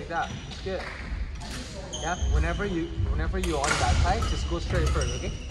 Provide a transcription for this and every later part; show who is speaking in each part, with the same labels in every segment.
Speaker 1: like that. It's good. Yeah, whenever you whenever you're on that side, just go straight first, okay?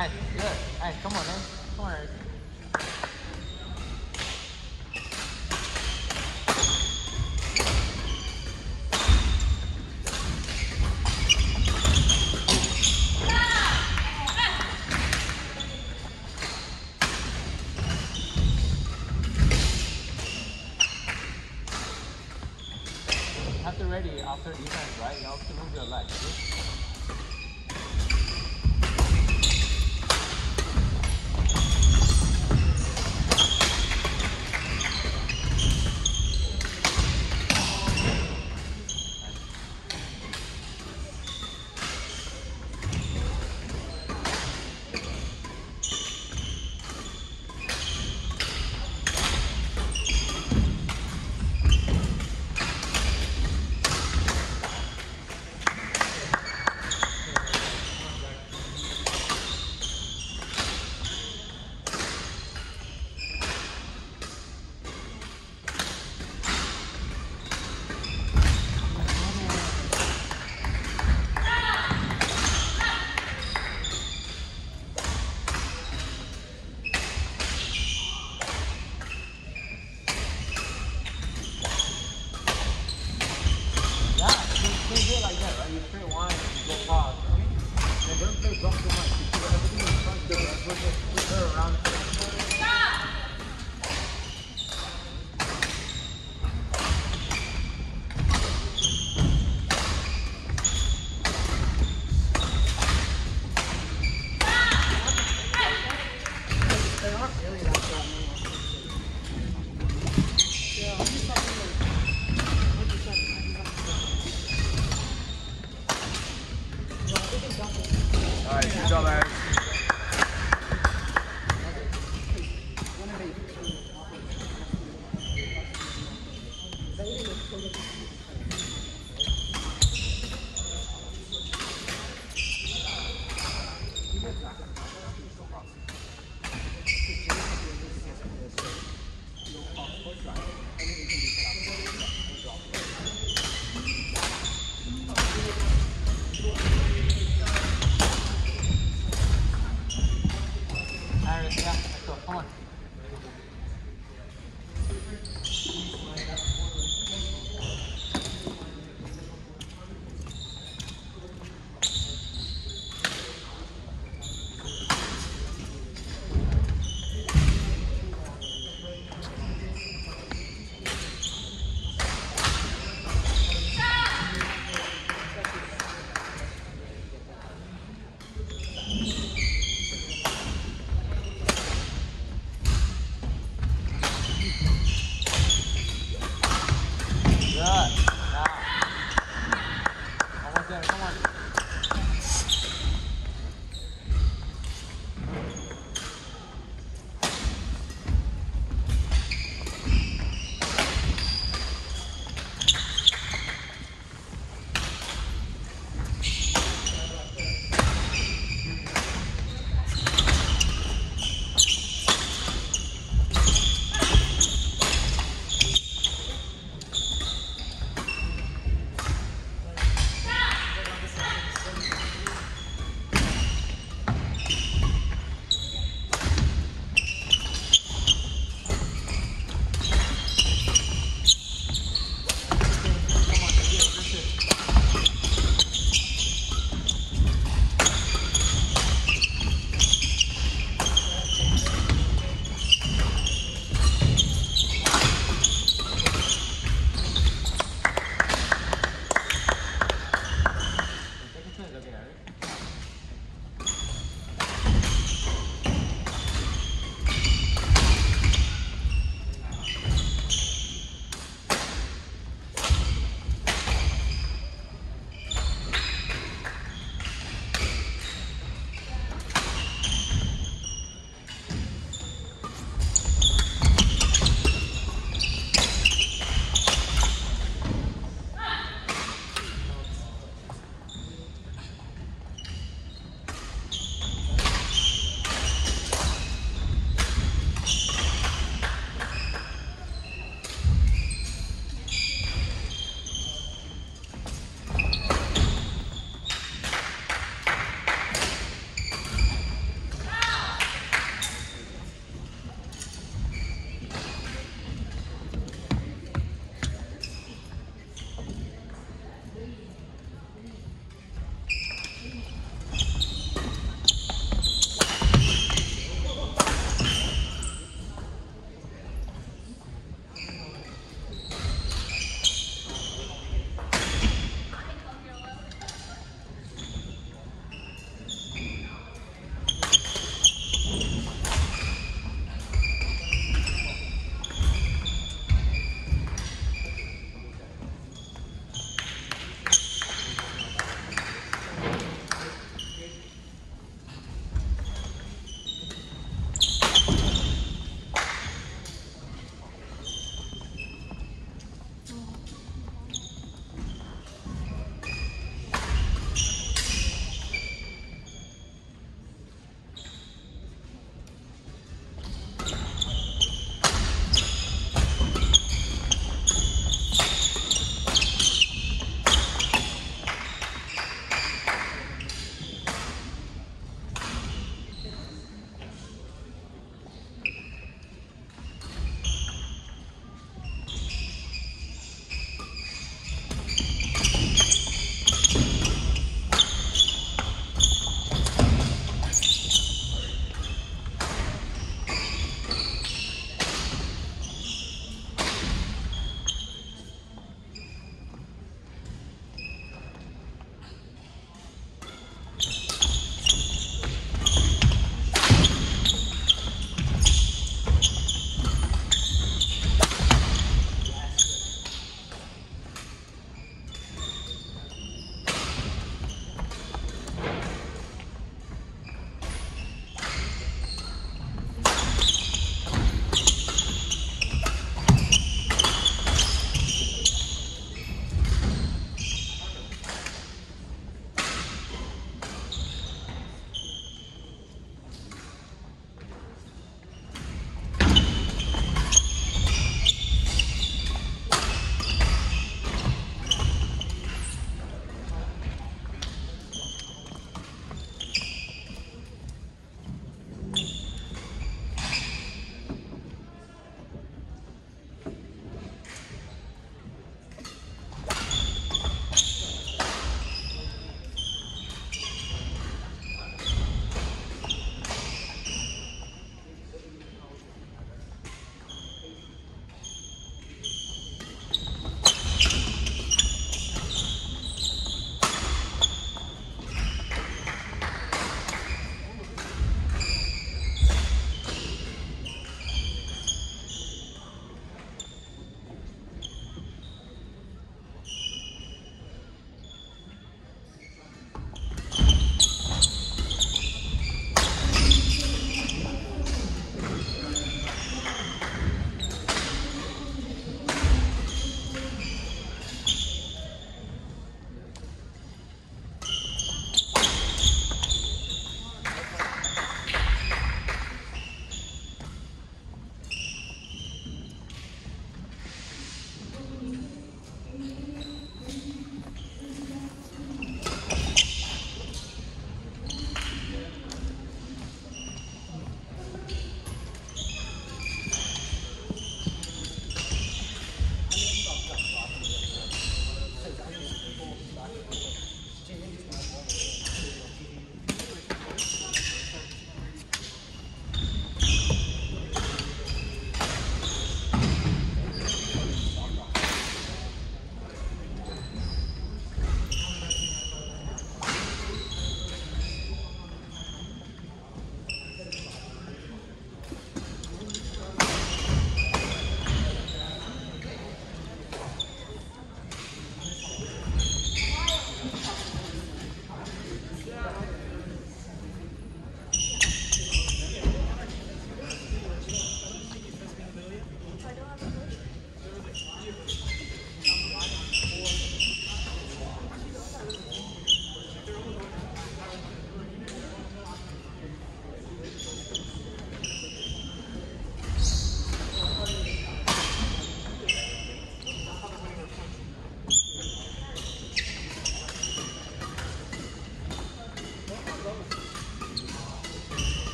Speaker 1: Nice, good. Nice, come on, man. Come on, Eric.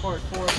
Speaker 2: part four